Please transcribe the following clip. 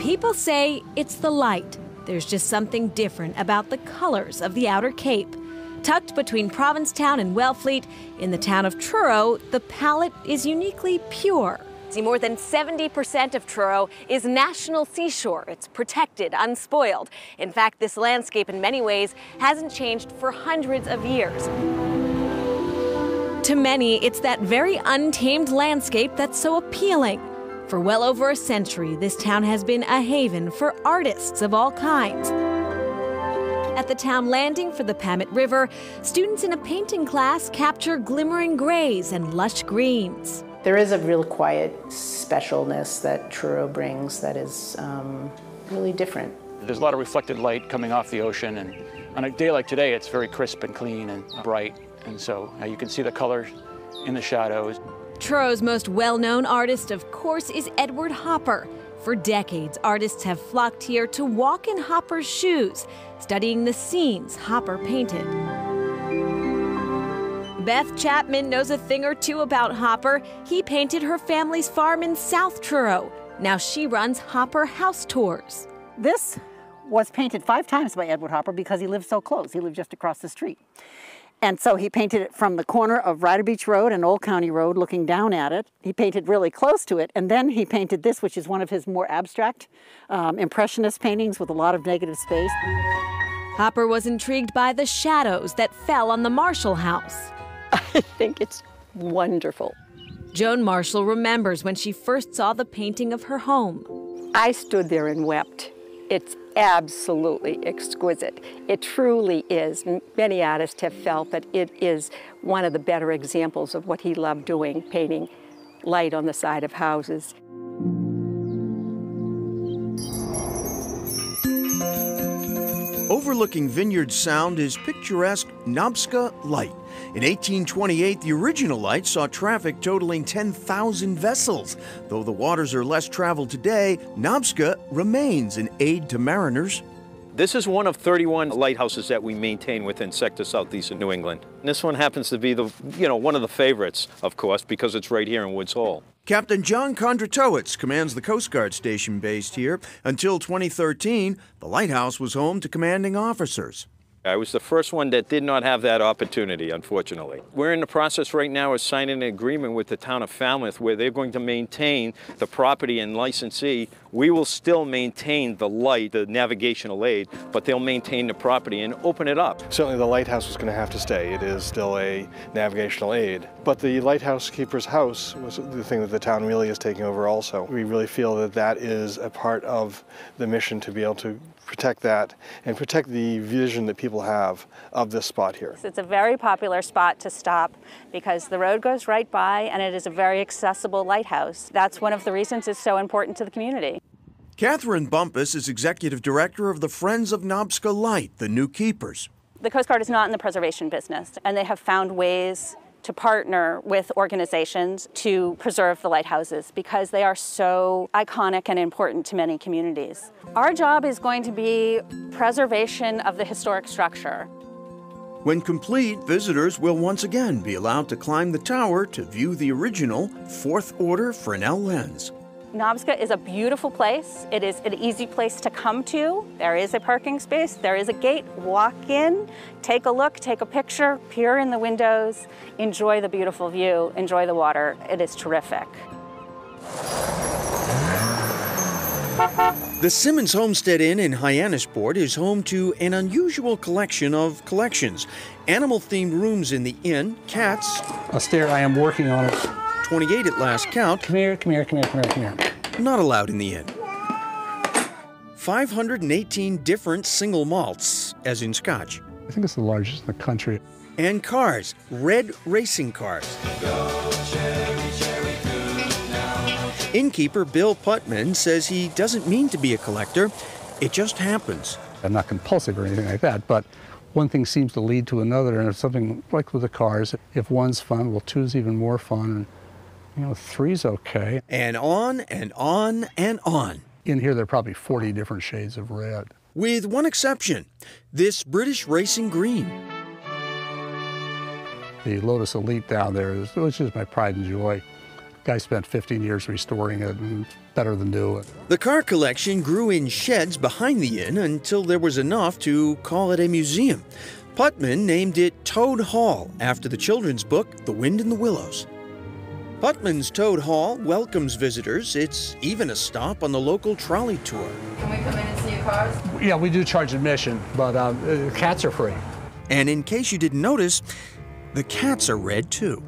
People say it's the light. There's just something different about the colors of the Outer Cape. Tucked between Provincetown and Wellfleet, in the town of Truro, the palette is uniquely pure. See, more than 70% of Truro is national seashore. It's protected, unspoiled. In fact, this landscape in many ways hasn't changed for hundreds of years. To many, it's that very untamed landscape that's so appealing. For well over a century, this town has been a haven for artists of all kinds. At the town landing for the Pamet River, students in a painting class capture glimmering grays and lush greens. There is a real quiet specialness that Truro brings that is um, really different. There's a lot of reflected light coming off the ocean, and on a day like today, it's very crisp and clean and bright, and so you can see the colors in the shadows. Truro's most well known artist, of course, is Edward Hopper. For decades, artists have flocked here to walk in Hopper's shoes, studying the scenes Hopper painted. Beth Chapman knows a thing or two about Hopper. He painted her family's farm in South Truro. Now she runs Hopper House Tours. This was painted five times by Edward Hopper because he lived so close. He lived just across the street. And so he painted it from the corner of Ryder Beach Road and Old County Road, looking down at it. He painted really close to it. And then he painted this, which is one of his more abstract um, impressionist paintings with a lot of negative space. Hopper was intrigued by the shadows that fell on the Marshall house. I think it's wonderful. Joan Marshall remembers when she first saw the painting of her home. I stood there and wept. It's absolutely exquisite. It truly is. Many artists have felt that it is one of the better examples of what he loved doing, painting light on the side of houses. Overlooking Vineyard Sound is picturesque Nobska Light. In 1828, the original light saw traffic totaling 10,000 vessels. Though the waters are less traveled today, Nobska remains an aid to mariners. This is one of 31 lighthouses that we maintain within sector southeast of New England. And this one happens to be the, you know, one of the favorites, of course, because it's right here in Woods Hole. Captain John Kondratowicz commands the Coast Guard station based here. Until 2013, the lighthouse was home to commanding officers. I was the first one that did not have that opportunity, unfortunately. We're in the process right now of signing an agreement with the town of Falmouth where they're going to maintain the property and licensee. We will still maintain the light, the navigational aid, but they'll maintain the property and open it up. Certainly the lighthouse is going to have to stay. It is still a navigational aid. But the lighthouse keeper's house was the thing that the town really is taking over also. We really feel that that is a part of the mission to be able to protect that and protect the vision that people have of this spot here. It's a very popular spot to stop because the road goes right by and it is a very accessible lighthouse. That's one of the reasons it's so important to the community. Catherine Bumpus is executive director of the Friends of Nobska Light, the new keepers. The Coast Guard is not in the preservation business, and they have found ways to partner with organizations to preserve the lighthouses because they are so iconic and important to many communities. Our job is going to be preservation of the historic structure. When complete, visitors will once again be allowed to climb the tower to view the original fourth order Fresnel lens. Nobska is a beautiful place. It is an easy place to come to. There is a parking space, there is a gate. Walk in, take a look, take a picture, peer in the windows, enjoy the beautiful view, enjoy the water. It is terrific. The Simmons Homestead Inn in Hyannisport is home to an unusual collection of collections. Animal themed rooms in the inn, cats. A stair I am working on it. 28 at last count. Come here, come here, come here, come here, come here. Not allowed in the inn. 518 different single malts, as in Scotch. I think it's the largest in the country. And cars, red racing cars. Innkeeper Bill Putman says he doesn't mean to be a collector, it just happens. I'm not compulsive or anything like that, but one thing seems to lead to another, and it's something like with the cars. If one's fun, well, two's even more fun you know, three's okay. And on and on and on. In here, there are probably 40 different shades of red. With one exception this British Racing Green. The Lotus Elite down there, is, which is my pride and joy, Guy spent 15 years restoring it and better than new. The car collection grew in sheds behind the inn until there was enough to call it a museum. Putman named it Toad Hall after the children's book The Wind in the Willows. Putman's Toad Hall welcomes visitors. It's even a stop on the local trolley tour. Can we come in and see your cars? Yeah, we do charge admission, but um, uh, cats are free. And in case you didn't notice, the cats are red too.